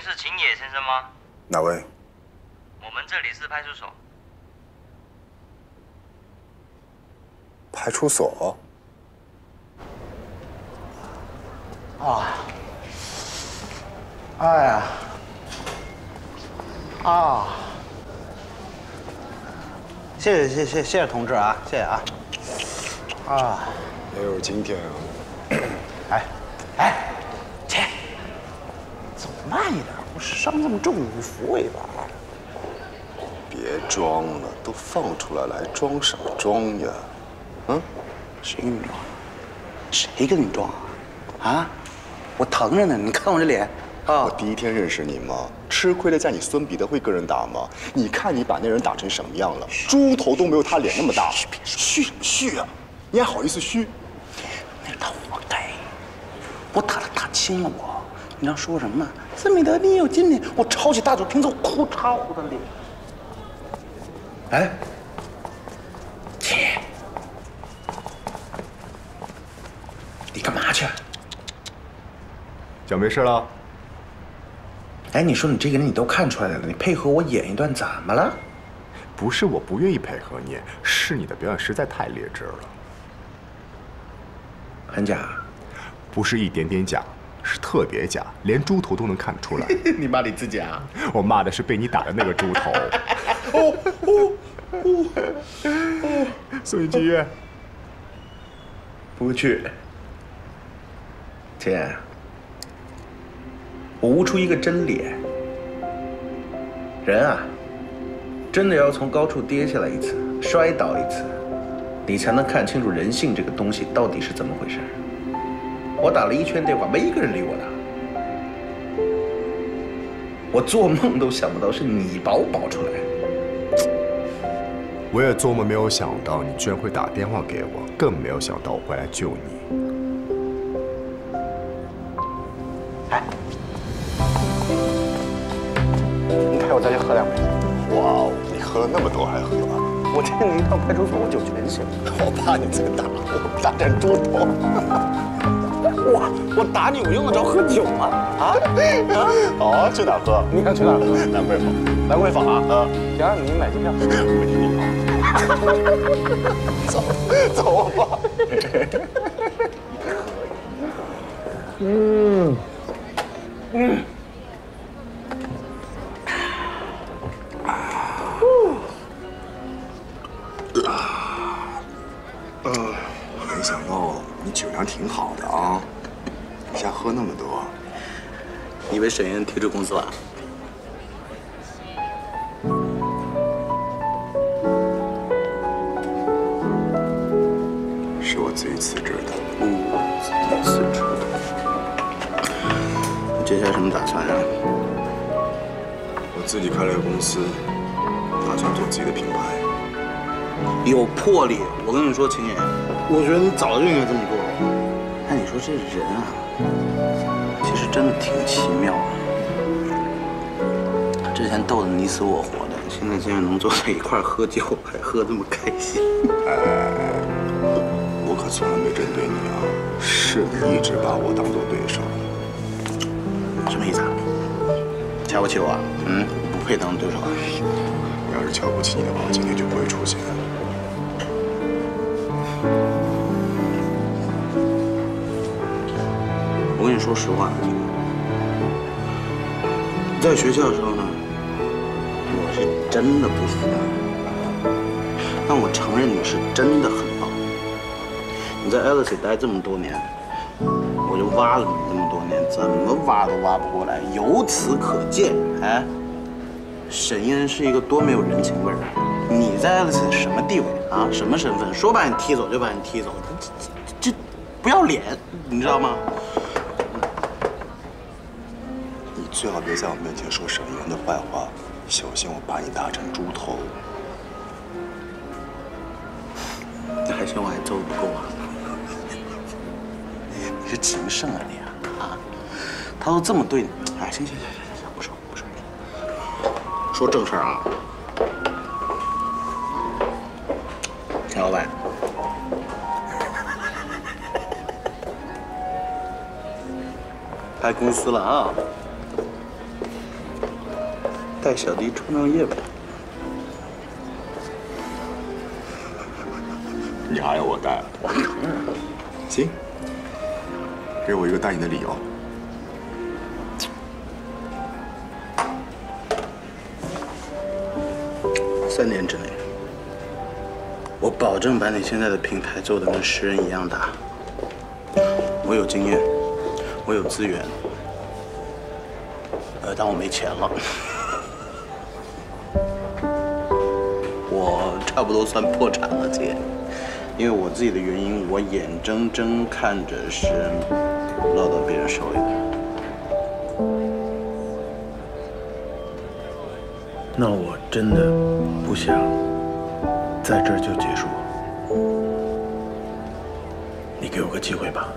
是秦野先生吗？哪位？我们这里是派出所。派出所？啊！哎呀！啊！谢谢谢谢谢谢同志啊，谢谢啊！啊！也有今天啊！哎哎，切！走慢一点，我伤这么重，你扶我一把。别装了，都放出来，来装什么装呀？嗯？谁跟你装？谁跟你装啊？啊？我疼着呢，你看我这脸。啊！我第一天认识你吗？吃亏的在你孙彼得会跟人打吗？你看你把那人打成什么样了？猪头都没有他脸那么大。嘘什么嘘啊？你还好意思嘘？那是他活该。我打了，他亲了我。你知道说什么吗？孙彼得，你有今天！我抄起大酒瓶子，我哭嚓我的脸。哎，姐，你干嘛去？脚没事了。哎，你说你这个人你都看出来了，你配合我演一段怎么了？不是我不愿意配合你，是你的表演实在太劣质了。很假？不是一点点假，是特别假，连猪头都能看得出来。你骂你自己啊？我骂的是被你打的那个猪头。哦哦哦！送你去医院。不去。姐。我悟出一个真理：人啊，真的要从高处跌下来一次，摔倒一次，你才能看清楚人性这个东西到底是怎么回事。我打了一圈电话，没一个人理我的。我做梦都想不到是你把我保出来。我也做梦没有想到你居然会打电话给我，更没有想到我会来救你。哎，你陪我再去喝两杯。哇，你喝了那么多还喝？我今天一到派出所，我酒全醒。我怕你再打我，打点猪头。哇，我打你，我用得着喝酒吗？啊啊！好，去哪喝？你想去哪喝？兰桂坊。兰桂坊啊？啊！行，你买机票。我替你跑。走，走吧。嗯。嗯。沈岩提出工资了？是我自己辞职的。哦，自己辞职。你接下来什么打算呀？我自己开了个公司，打算做自己的品牌。有魄力！我跟你说，秦野，我觉得你早就应该这么做。哎，你说这人啊，真的挺奇妙的。之前斗得你死我活的，现在竟然能坐在一块喝酒，还喝这么开心。哎，我可从来没针对你啊，是你一直把我当做对手。什么意思啊？瞧不起我？嗯，不配当对手。我要是瞧不起你的话，我今天就不会出现。我跟你说实话，你在学校的时候呢，我是真的不服。但我承认你是真的很棒。你在 Alice 待这么多年，我就挖了你这么多年，怎么挖都挖不过来。由此可见，哎，沈嫣是一个多没有人情味儿。你在 Alice 什么地位啊？什么身份？说把你踢走就把你踢走，这这这不要脸，你知道吗？最好别在我面前说沈岩的坏话，小心我把你打成猪头。你还嫌我还揍的不够啊？你是情圣啊你啊！啊，他都这么对你，哎，行行行行行，不说不说，说正事啊，田老板。开公司了啊！带小弟创创业呗。你还要我带？我靠！行，给我一个带你的理由。三年之内，我保证把你现在的平台做的跟诗人一样大。我有经验，我有资源，呃，但我没钱了。都算破产了，姐。因为我自己的原因，我眼睁睁看着是落到别人手里。那我真的不想在这儿就结束。你给我个机会吧。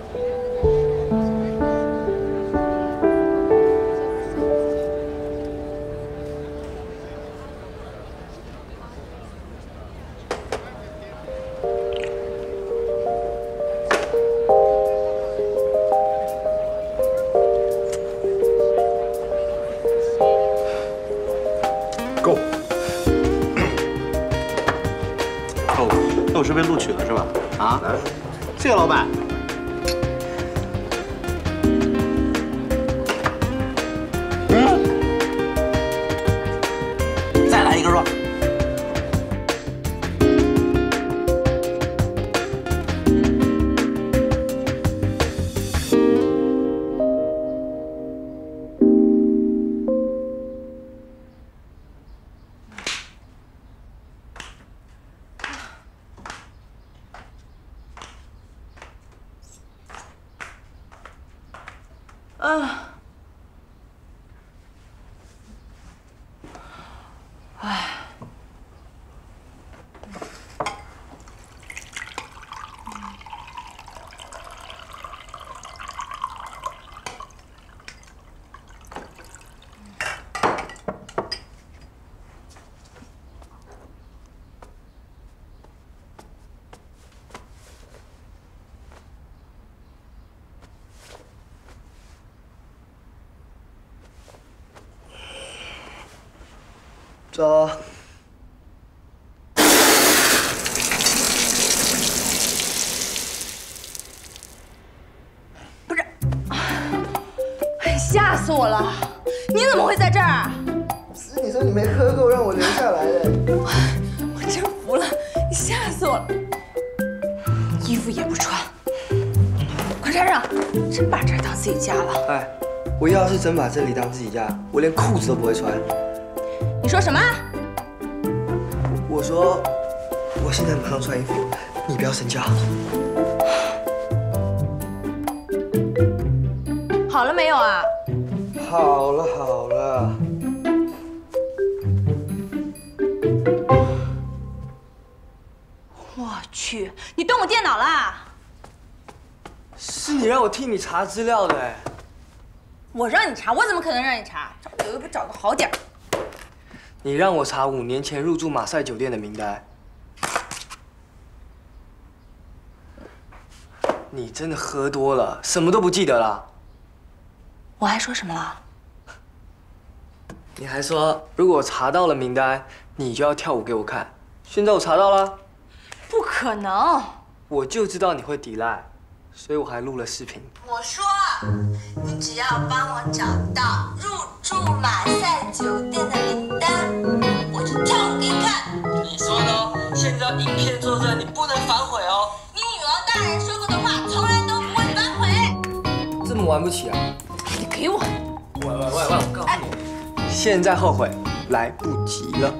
走。不是，哎，吓死我了！你怎么会在这儿？是你说你没喝够，让我留下来的。我真服了，你吓死我了！衣服也不穿，快穿上！真把这儿当自己家了。哎，我要是真把这里当自己家，我连裤子都不会穿。你说什么？我说，我现在马上穿衣服，你不要生气啊。好了没有啊？好了好了，我去，你动我电脑啦？是你让我替你查资料的哎。我让你查，我怎么可能让你查？找理由又不找个好点儿。你让我查五年前入住马赛酒店的名单。你真的喝多了，什么都不记得了。我还说什么了？你还说，如果我查到了名单，你就要跳舞给我看。现在我查到了，不可能！我就知道你会抵赖，所以我还录了视频。我说，你只要帮我找到入住马赛酒店的名单，我就跳舞给你看。你说的哦，现在影片作证，你不能反悔哦。你女王大人说过的话，从来都不会反悔。这么玩不起啊？你给我！喂喂喂喂，我告诉你，现在后悔来不及了。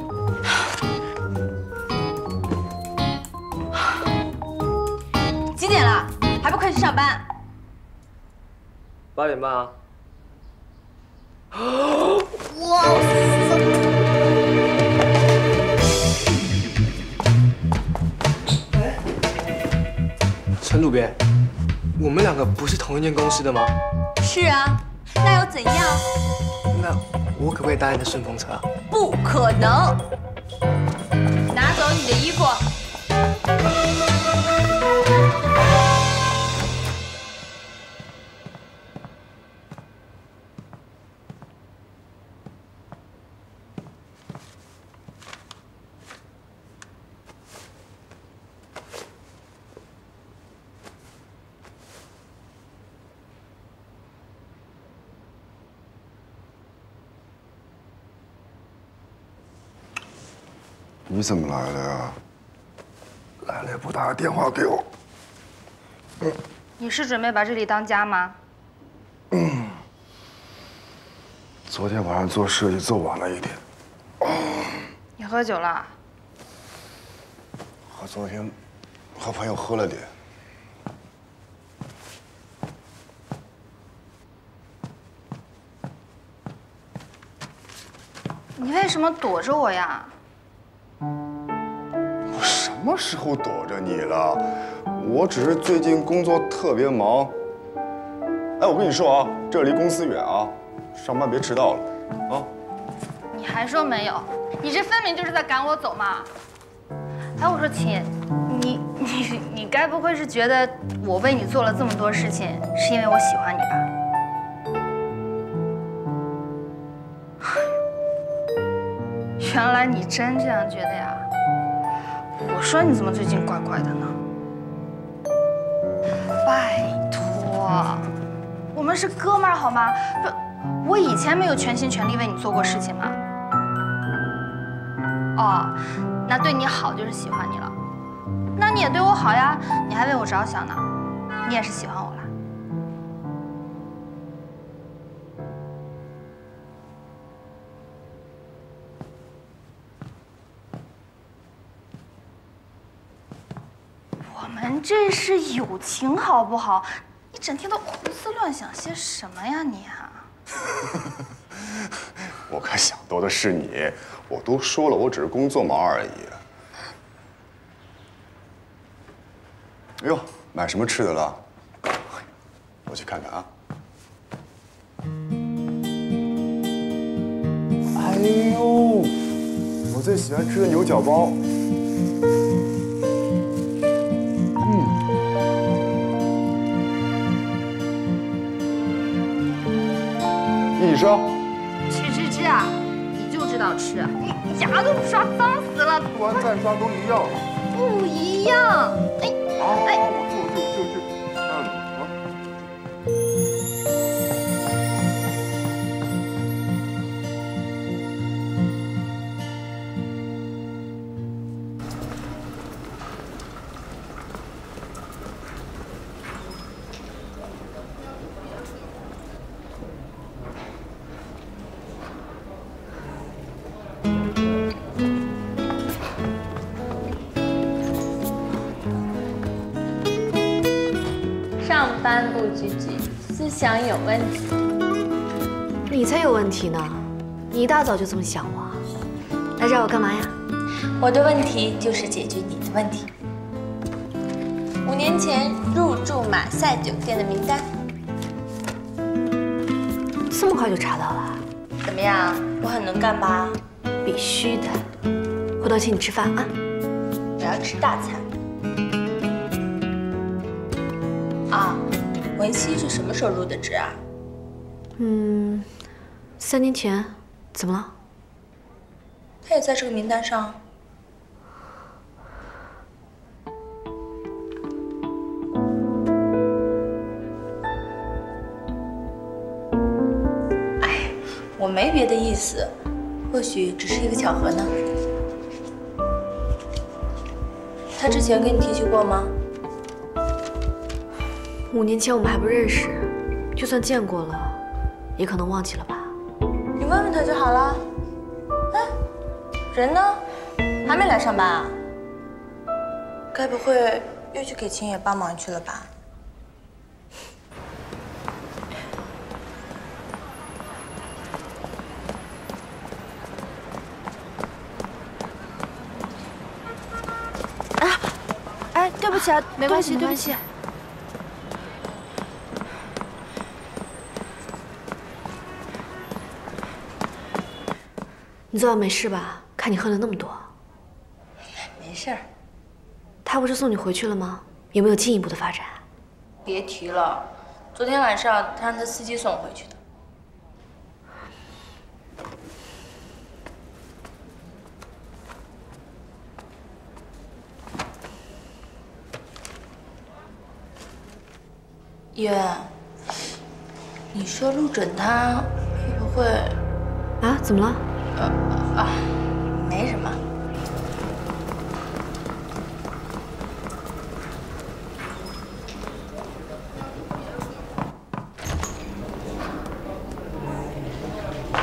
几点了？还不快去上班？八点半啊。哇陈主编，我们两个不是同一间公司的吗？是啊，那又怎样？那我可不可以搭你的顺风车啊？不可能！拿走你的衣服。你怎么来了呀？来了也不打个电话给我。你是准备把这里当家吗？昨天晚上做设计做晚了一点，你喝酒了？和昨天和朋友喝了点。你为什么躲着我呀？什么时候躲着你了？我只是最近工作特别忙。哎，我跟你说啊，这离公司远啊，上班别迟到了啊。你还说没有？你这分明就是在赶我走嘛！哎，我说亲，你你你该不会是觉得我为你做了这么多事情，是因为我喜欢你吧？原来你真这样觉得呀？我说你怎么最近怪怪的呢？拜托，我们是哥们儿好吗？不，我以前没有全心全力为你做过事情吗？哦，那对你好就是喜欢你了。那你也对我好呀，你还为我着想呢，你也是喜欢我这是友情好不好？你整天都胡思乱想些什么呀你啊？我可想多的是你，我都说了，我只是工作忙而已。哎呦，买什么吃的了？我去看看啊。哎呦，我最喜欢吃的牛角包。嗯，你说。吃吃吃啊！你就知道吃，你牙都刷脏死了。不然再刷都一样。不一样。哎哎，一大早就这么想我，来找我干嘛呀？我的问题就是解决你的问题。五年前入住马赛酒店的名单，这么快就查到了？怎么样？我很能干吧？必须的，回头请你吃饭啊！我要吃大餐。啊，文熙是什么时候入的职啊？嗯，三年前，怎么了？他也在这个名单上。哎，我没别的意思，或许只是一个巧合呢。他之前跟你提起过吗？五年前我们还不认识，就算见过了，也可能忘记了吧。好了。哎，人呢？还没来上班啊？该不会又去给秦野帮忙去了吧？哎，对不起啊，没关系，没关系。你昨晚没事吧？看你喝了那么多。没事儿。他不是送你回去了吗？有没有进一步的发展？别提了，昨天晚上他让他司机送回去的。月，你说陆准他会不会？啊？怎么了？啊没什么。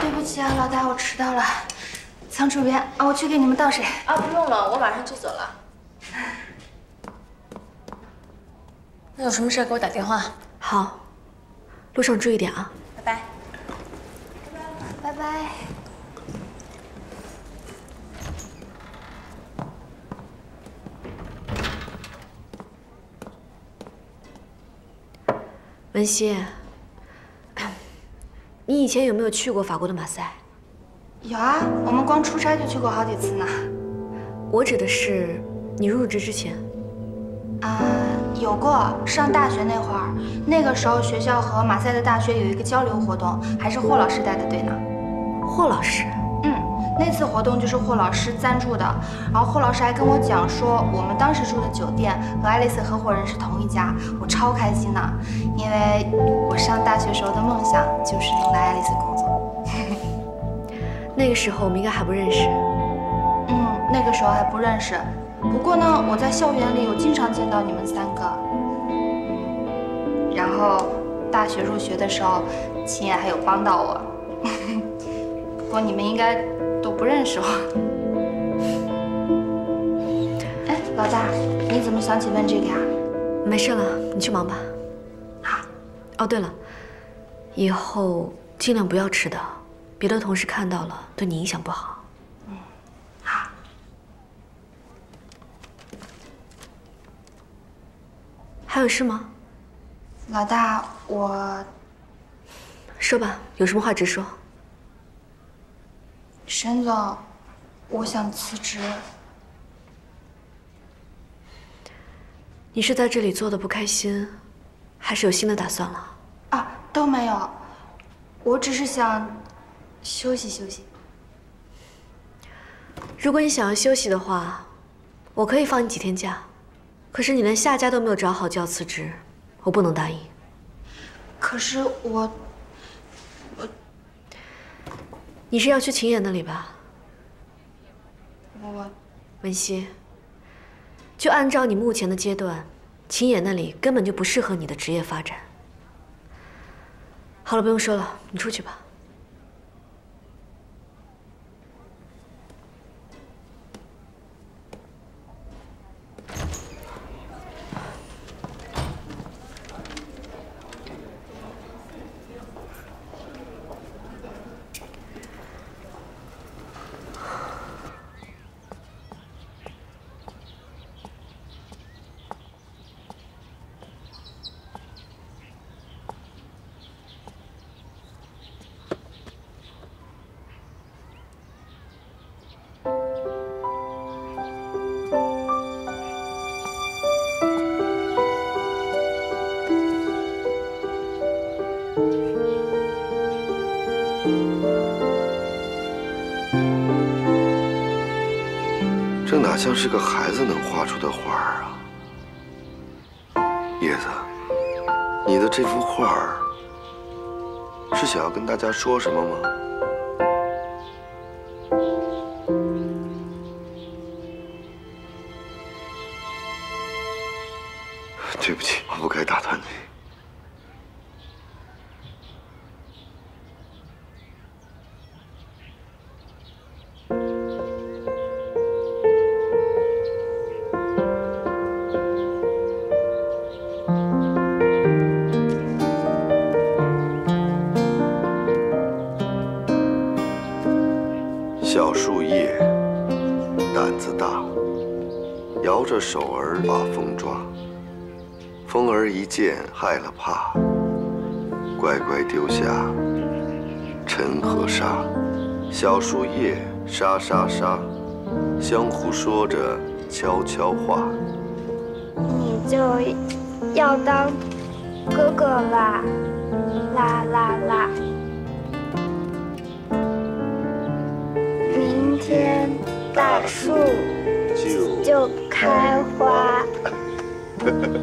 对不起啊老大我迟到了仓主编啊我去给你们倒水。啊不用了我马上就走了。那有什么事给我打电话？好路上注意点啊。文熙，你以前有没有去过法国的马赛？有啊，我们光出差就去过好几次呢。我指的是你入职之前。啊，有过。上大学那会儿，那个时候学校和马赛的大学有一个交流活动，还是霍老师带的队呢。霍老师？嗯，那次活动就是霍老师赞助的。然后霍老师还跟我讲说，我们当时住的酒店和爱丽丝合伙人是同一家，我超开心呢，因为我上大学时候的梦想就是能来爱丽丝工作。那个时候我们应该还不认识。嗯，那个时候还不认识。不过呢，我在校园里有经常见到你们三个。然后大学入学的时候，秦野还有帮到我。不过你们应该都不认识我。哎，老大，你怎么想起问这个呀？没事了，你去忙吧。好。哦，对了，以后尽量不要迟到。别的同事看到了，对你影响不好。嗯，好。还有事吗？老大，我说吧，有什么话直说。沈总，我想辞职。你是在这里做的不开心，还是有新的打算了？啊，都没有，我只是想。休息休息。如果你想要休息的话，我可以放你几天假。可是你连下家都没有找好就要辞职，我不能答应。可是我，我，你是要去秦野那里吧？我，文熙，就按照你目前的阶段，秦野那里根本就不适合你的职业发展。好了，不用说了，你出去吧。像是个孩子能画出的画啊，叶子，你的这幅画是想要跟大家说什么吗？手儿把风抓，风儿一见害了怕，乖乖丢下尘和沙。小树叶沙沙沙，相互说着悄悄话。你就要当哥哥啦，啦啦啦！明天大树就。开花。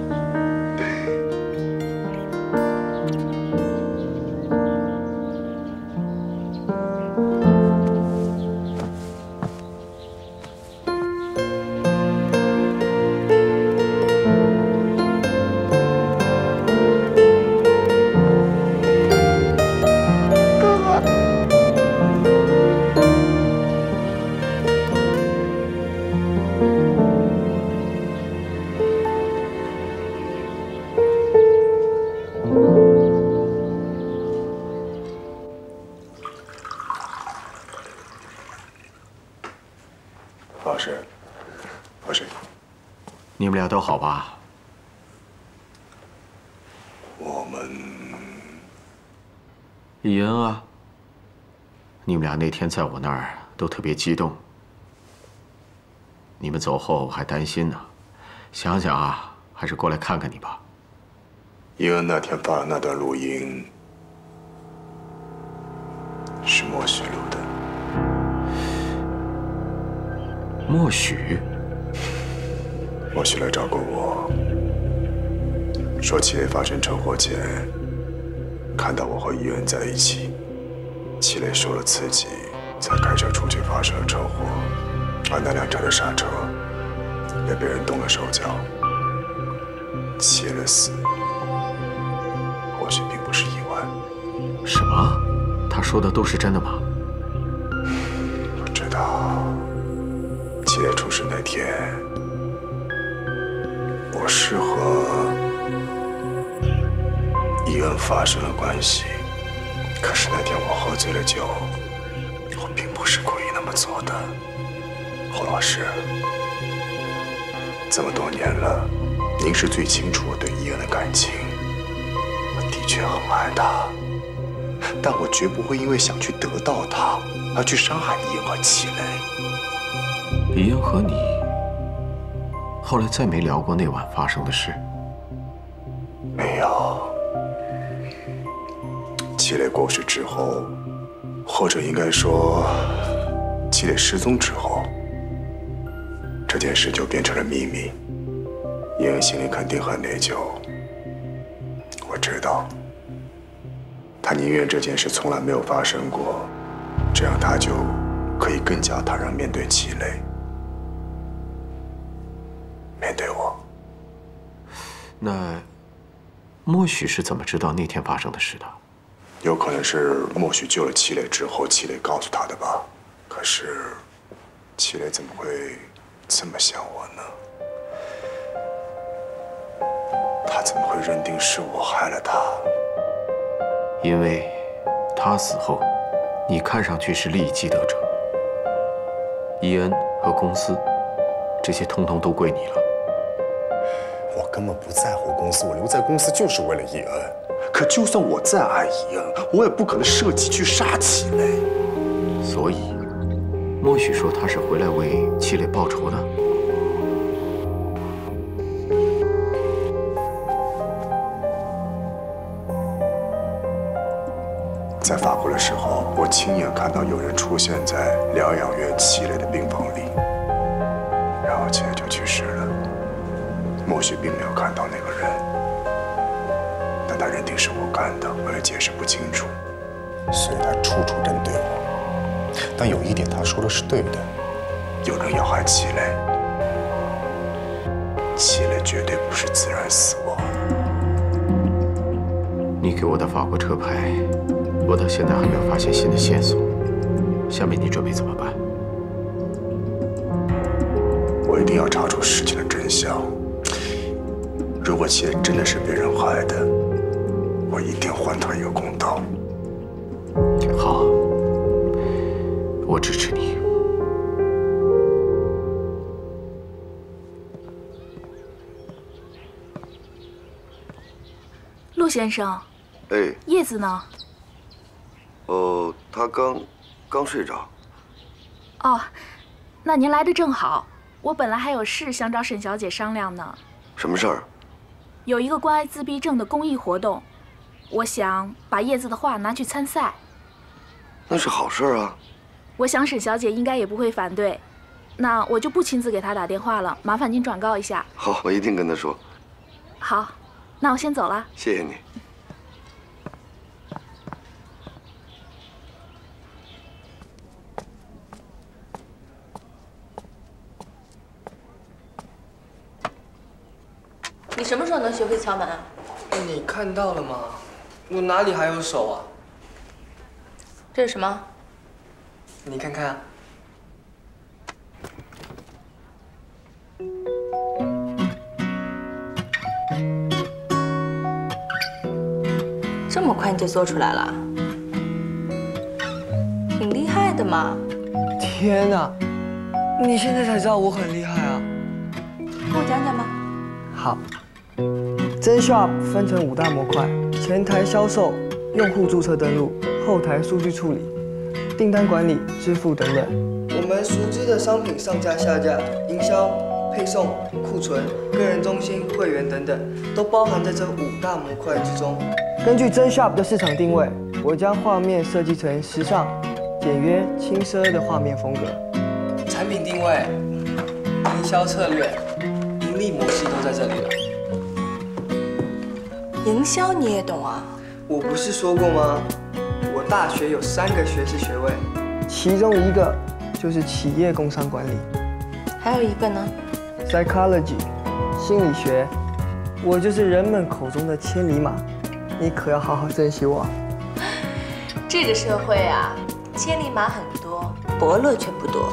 们俩都好吧？我们伊恩啊，你们俩那天在我那儿都特别激动。你们走后我还担心呢，想想啊，还是过来看看你吧。伊恩那天发的那段录音是默许录的。默许，莫许来找过我，说齐磊发生车祸前看到我和伊恩在一起，齐磊受了刺激才开车出去发生了车祸，而那辆车的刹车也被人动了手脚，齐磊死，或许并不是意外。什么？他说的都是真的吗？不知道。齐磊出事那天，发生了关系。可是那天我喝醉了酒，我并不是故意那么做的。侯老师，这么多年了，您是最清楚我对伊恩的感情。我的确很爱她，但我绝不会因为想去得到她而去伤害伊恩和齐磊。李英和你后来再没聊过那晚发生的事。齐磊过世之后，或者应该说，齐磊失踪之后，这件事就变成了秘密。伊恩心里肯定很内疚。我知道，他宁愿这件事从来没有发生过，这样他就可以更加坦然面对齐磊。面对我，那莫许是怎么知道那天发生的事的？有可能是莫许救了齐磊之后，齐磊告诉他的吧。可是，齐磊怎么会这么想我呢？他怎么会认定是我害了他？因为，他死后，你看上去是利益既得者，伊恩和公司，这些通通都归你了。我根本不在乎公司，我留在公司就是为了伊恩。可就算我再爱伊恩，我也不可能设计去杀齐磊。所以，莫许说他是回来为齐磊报仇的。在法国的时候，我亲眼看到有人出现在疗养院齐磊的病房里，然后齐磊就去世了。莫许并没有看到那个人，定是我干的，我也解释不清楚，所以他处处针对我。但有一点他说的是对的，有人要害齐磊，齐磊绝对不是自然死亡。你给我的法国车牌，我到现在还没有发现新的线索。下面你准备怎么办？我一定要查出事情的真相。如果齐磊真的是别人害的，我一定还他一个公道。好，我支持你。陆先生，哎，叶子呢？哦，他刚刚睡着。哦，那您来的正好，我本来还有事想找沈小姐商量呢。什么事儿？有一个关爱自闭症的公益活动，我想把叶子的画拿去参赛。那是好事啊。我想沈小姐应该也不会反对，那我就不亲自给她打电话了，麻烦您转告一下。好，我一定跟她说。好，那我先走了。谢谢你。你什么时候能学会敲门啊？你看到了吗？我哪里还有手啊？这是什么？你看看。这么快你就做出来了，挺厉害的嘛！天哪，你现在才知道我很厉害啊！跟我讲讲吧。好。Zen Shop 分成五大模块：前台销售、用户注册登录、后台数据处理、订单管理、支付等等。我们熟知的商品上架、下架、营销、配送、库存、个人中心、会员等等，都包含在这五大模块之中。根据 Zen Shop 的市场定位，我将画面设计成时尚、简约、轻奢的画面风格。产品定位、营销策略、盈利模式都在这里了。营销你也懂啊？我不是说过吗？我大学有三个学士学位，其中一个就是企业工商管理，还有一个呢，psychology，心理学。我就是人们口中的千里马，你可要好好珍惜我。这个社会啊，千里马很多，伯乐却不多，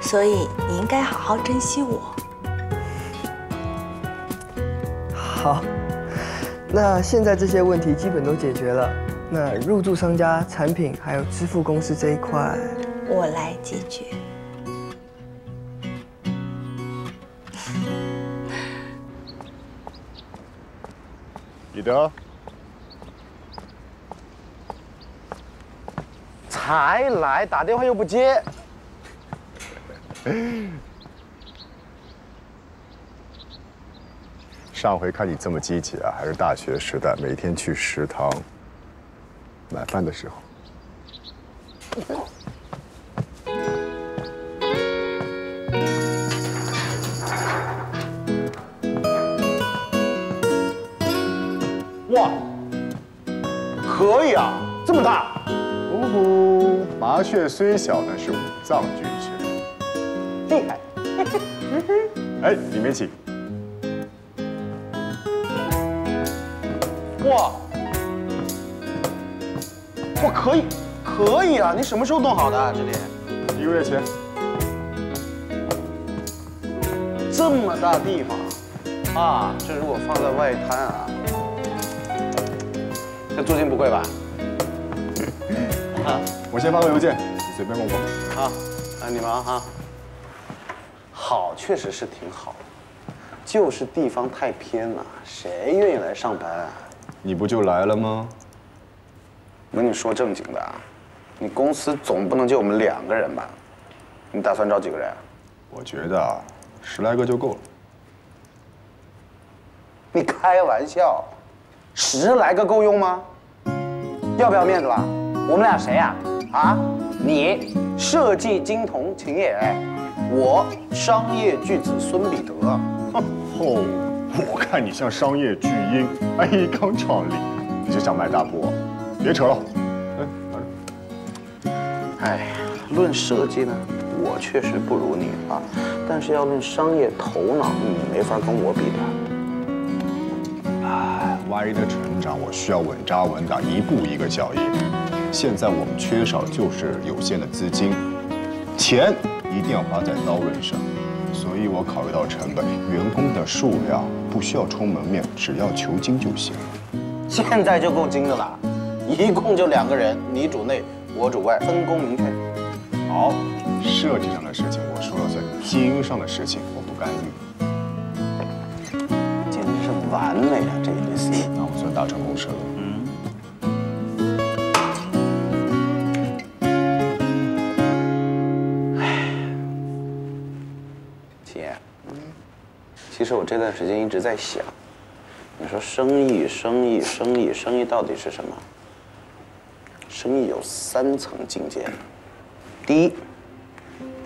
所以你应该好好珍惜我。好。那现在这些问题基本都解决了，那入驻商家、产品还有支付公司这一块，我来解决。彼得，才来，打电话又不接。上回看你这么积极啊，还是大学时代每天去食堂买饭的时候。哇，可以啊，这么大！呜呼，麻雀虽小，但是五脏俱全，厉害！哎，里面请。哇，哇，可以，可以啊！你什么时候弄好的这里？一个月前。这么大地方啊！这如果放在外滩啊，这租金不贵吧？啊，我先发个邮件，你随便逛逛。啊，那你忙哈。好，确实是挺好，就是地方太偏了，谁愿意来上班啊？你不就来了吗？我跟你说正经的啊，你公司总不能就我们两个人吧？你打算招几个人？我觉得啊，十来个就够了。你开玩笑，十来个够用吗？要不要面子了？我们俩谁呀？啊，你设计金童秦野，我商业巨子孙彼得。哼，哦。我看你像商业巨婴，A 刚创立，你就想卖大铺？别扯了，哎，拿着。哎，论设计呢，我确实不如你啊，但是要论商业头脑，你没法跟我比的。哎，Y 的成长，我需要稳扎稳打，一步一个脚印。现在我们缺少就是有限的资金，钱一定要花在刀刃上。所以我考虑到成本，员工的数量不需要充门面，只要求精就行。现在就够精的了，一共就两个人，你主内，我主外，分工明确。好，设计上的事情我说了算，经营上的事情我不干预。简直是完美啊，这一对 C，那我算达成共识了。其实我这段时间一直在想，你说生意，生意，生意，生意到底是什么？生意有三层境界：第一，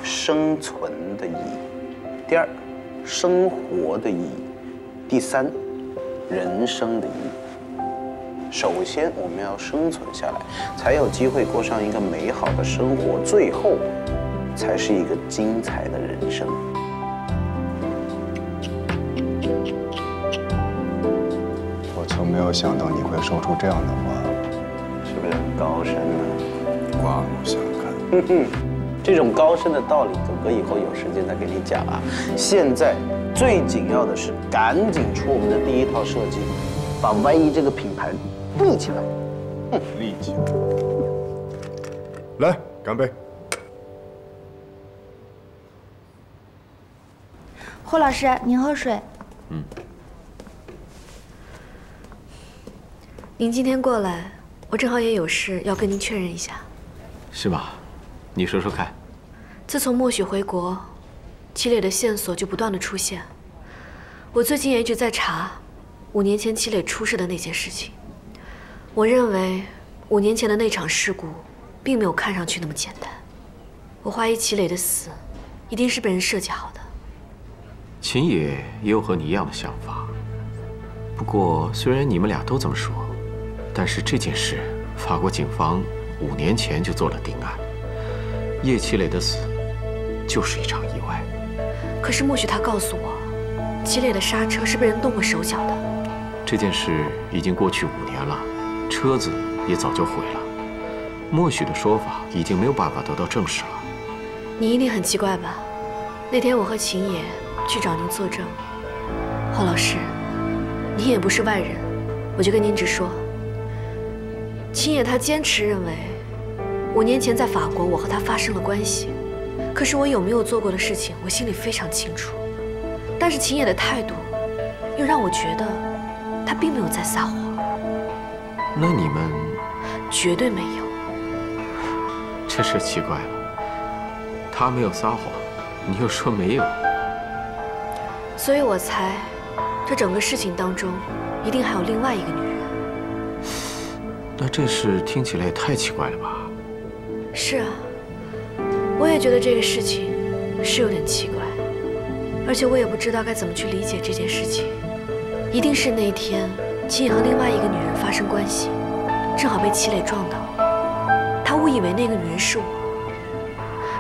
生存的意义；第二，生活的意义；第三，人生的意义。首先，我们要生存下来，才有机会过上一个美好的生活，最后，才是一个精彩的人生。没有想到你会说出这样的话，是不是很高深呢？刮目相看。这种高深的道理，哥哥以后有时间再给你讲啊。现在最紧要的是赶紧出我们的第一套设计，把 Y 一这个品牌立起来。立起来。来，干杯。霍老师，您喝水。嗯。您今天过来，我正好也有事要跟您确认一下。是吗？你说说看。自从莫许回国，齐磊的线索就不断的出现。我最近也一直在查五年前齐磊出事的那件事情。我认为五年前的那场事故，并没有看上去那么简单。我怀疑齐磊的死，一定是被人设计好的。秦野也有和你一样的想法。不过，虽然你们俩都这么说，但是这件事，法国警方五年前就做了定案。叶齐磊的死，就是一场意外。可是，莫许他告诉我，齐磊的刹车是被人动过手脚的。这件事已经过去五年了，车子也早就毁了。莫许的说法已经没有办法得到证实了。你一定很奇怪吧？那天我和秦野去找您作证，霍老师，您也不是外人，我就跟您直说。秦野他坚持认为，五年前在法国我和他发生了关系，可是我有没有做过的事情，我心里非常清楚。但是秦野的态度，又让我觉得他并没有在撒谎。那你们绝对没有。这事奇怪了。他没有撒谎，你又说没有，所以我猜，这整个事情当中，一定还有另外一个女人。那这事听起来也太奇怪了吧？是啊，我也觉得这个事情是有点奇怪，而且我也不知道该怎么去理解这件事情。一定是那一天，秦野和另外一个女人发生关系，正好被齐磊撞到，他误以为那个女人是我。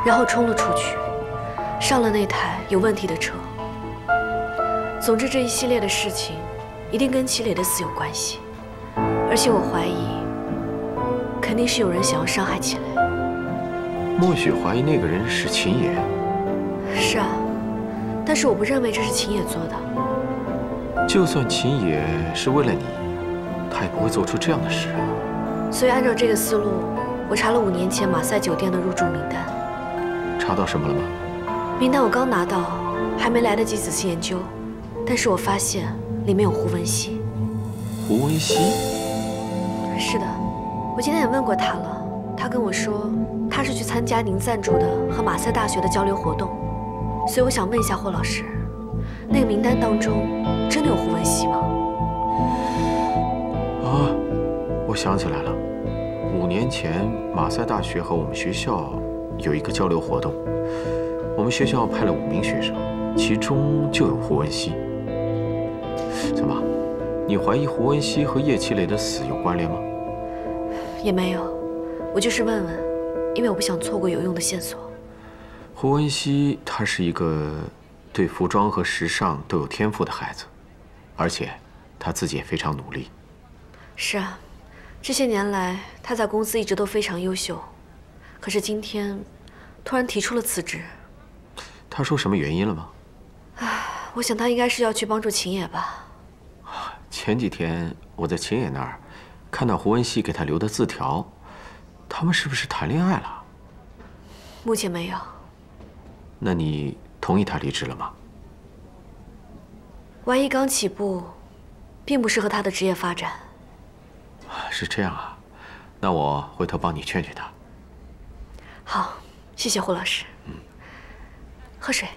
然后冲了出去，上了那台有问题的车。总之，这一系列的事情一定跟齐磊的死有关系，而且我怀疑，定是有人想要伤害秦雷。莫许怀疑那个人是秦野。是啊，但是我不认为这是秦野做的。就算秦野是为了你，他也不会做出这样的事啊。所以按照这个思路，我查了五年前马赛酒店的入住名单。查到什么了吗？名单我刚拿到，还没来得及仔细研究，但是我发现里面有胡文熙。胡文熙？是的，我今天也问过他了，他跟我说他是去参加您赞助的和马赛大学的交流活动，所以我想问一下霍老师，那个名单当中真的有胡文熙吗？啊，我想起来了，五年前马赛大学和我们学校。有一个交流活动，我们学校派了五名学生，其中就有胡文熙。怎么，你怀疑胡文熙和叶齐磊的死有关联吗？也没有，我就是问问，因为我不想错过有用的线索。胡文熙他是一个对服装和时尚都有天赋的孩子，而且他自己也非常努力。是啊，这些年来他在公司一直都非常优秀。可是今天，突然提出了辞职。他说什么原因了吗？唉，我想他应该是要去帮助秦野吧。前几天我在秦野那儿看到胡文熙给他留的字条，他们是不是谈恋爱了？目前没有。那你同意他离职了吗？Y 一刚起步，并不适合他的职业发展。是这样啊，那我回头帮你劝劝他。好，谢谢胡老师。嗯，喝水。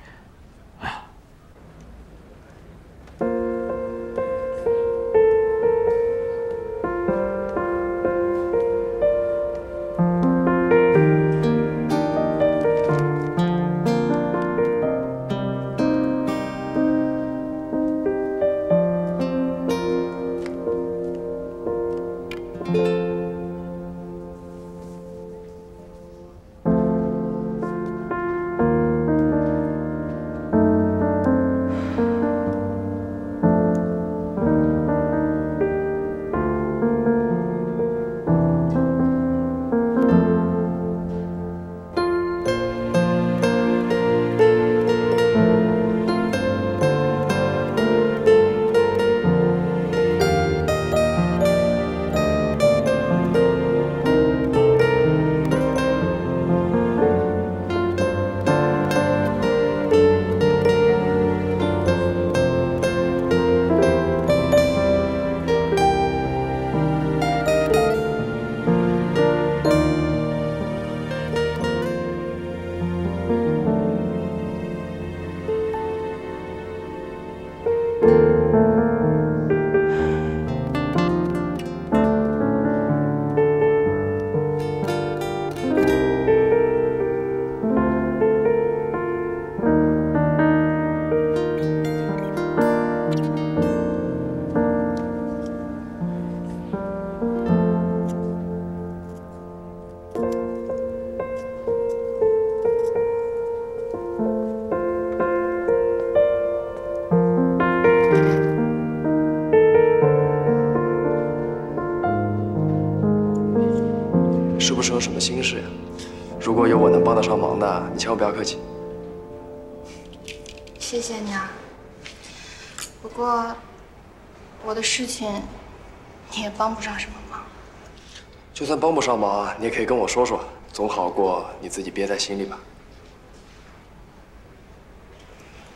帮不上忙，你也可以跟我说说，总好过你自己憋在心里吧。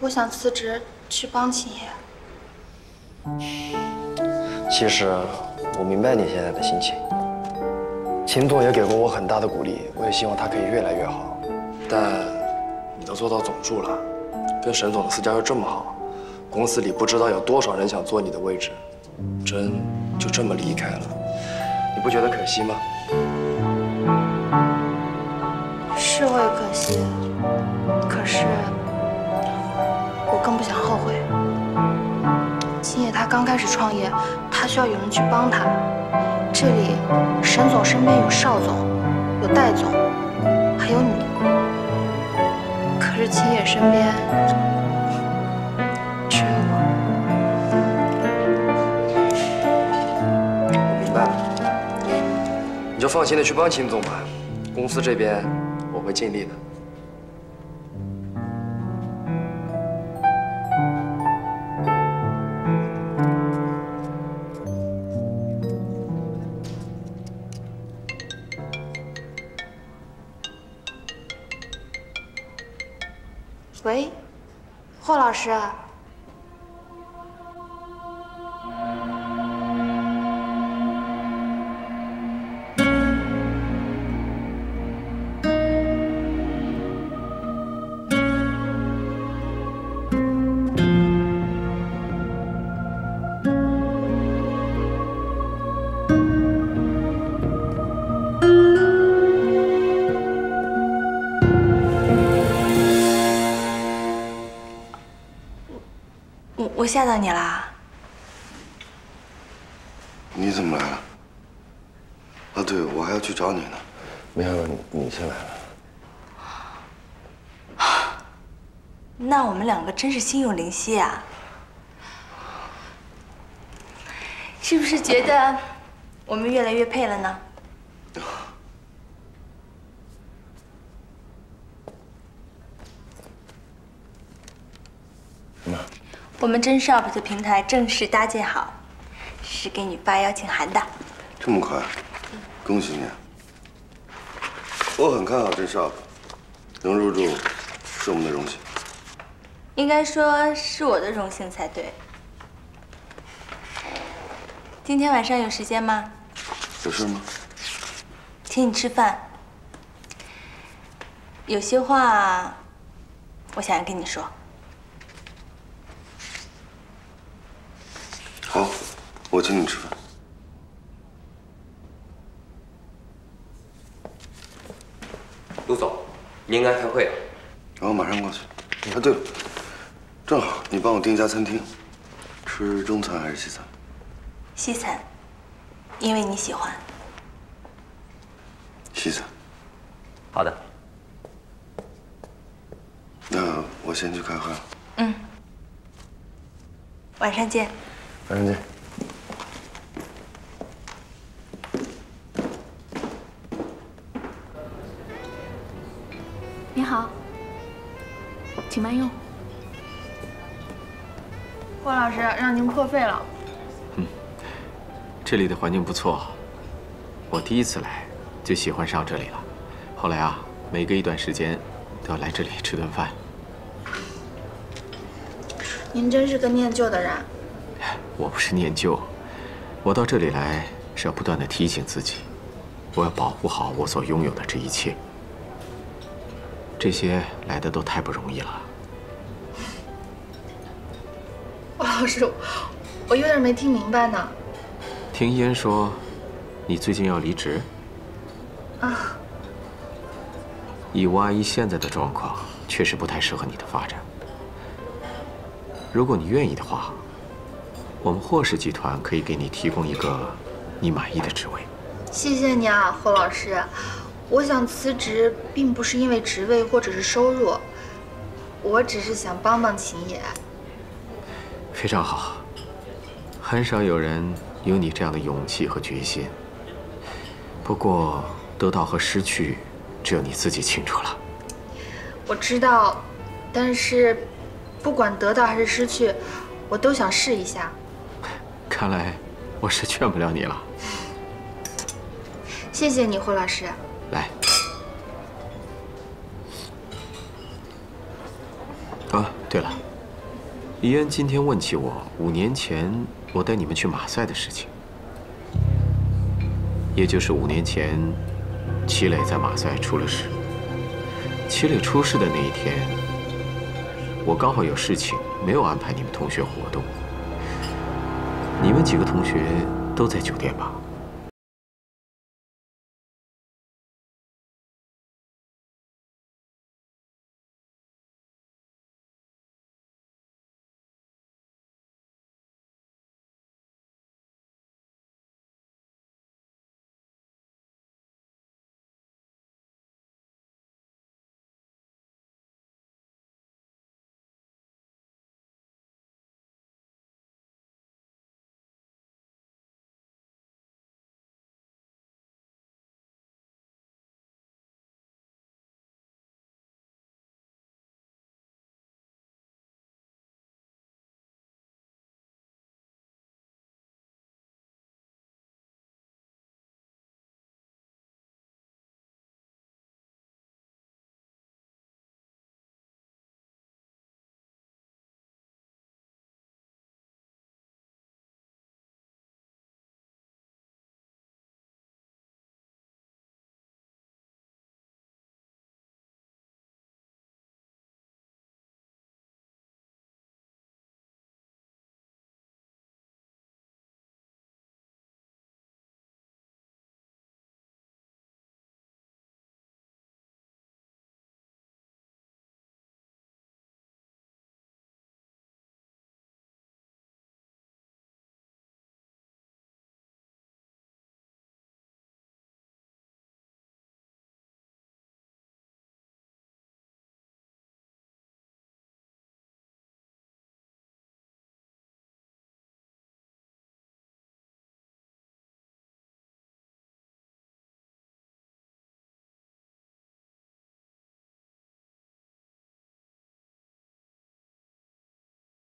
我想辞职去帮秦野。其实我明白你现在的心情。秦总也给过我很大的鼓励，我也希望他可以越来越好。但你都做到总助了，跟沈总的私交又这么好，公司里不知道有多少人想坐你的位置，真就这么离开了，你不觉得可惜吗？是会可惜，可是我更不想后悔。秦野他刚开始创业，他需要有人去帮他。这里沈总身边有邵总，有戴总，还有你。可是秦野身边就放心的去帮秦总吧，公司这边我会尽力的。喂，霍老师。我吓到你啦？你怎么来了？啊，对，我还要去找你呢。没想到你你先来了。那我们两个真是心有灵犀啊！是不是觉得我们越来越配了呢？我们真 shop 的平台正式搭建好，是给你发邀请函的。这么快，恭喜你！我很看好真 shop，能入驻是我们的荣幸。应该说是我的荣幸才对。今天晚上有时间吗？有事吗？请你吃饭。有些话，我想要跟你说。好，我请你吃饭。陆总，您应该开会了。然后马上过去。啊，对了，正好你帮我订一家餐厅，吃中餐还是西餐？西餐，因为你喜欢。西餐。好的。那我先去开会了。嗯。晚上见。晚上见。请慢用。霍老师，让您破费了。嗯这里的环境不错，我第一次来就喜欢上这里了。后来啊，每隔一段时间都要来这里吃顿饭。您真是个念旧的人。我不是念旧，我到这里来是要不断的提醒自己，我要保护好我所拥有的这一切。这些来的都太不容易了。老师，我有点没听明白呢。听烟说，你最近要离职？啊，以吴阿姨现在的状况，确实不太适合你的发展。如果你愿意的话，我们霍氏集团可以给你提供一个你满意的职位。谢谢你啊，霍老师。我想辞职，并不是因为职位或者是收入，我只是想帮帮秦野。非常好，很少有人有你这样的勇气和决心。不过，得到和失去，只有你自己清楚了。我知道，但是不管得到还是失去，我都想试一下。看来我是劝不了你了。谢谢你，霍老师。来。啊，对了，迪恩今天问起我五年前我带你们去马赛的事情，也就是五年前，齐磊在马赛出了事。齐磊出事的那一天，我刚好有事情，没有安排你们同学活动。你们几个同学都在酒店吧？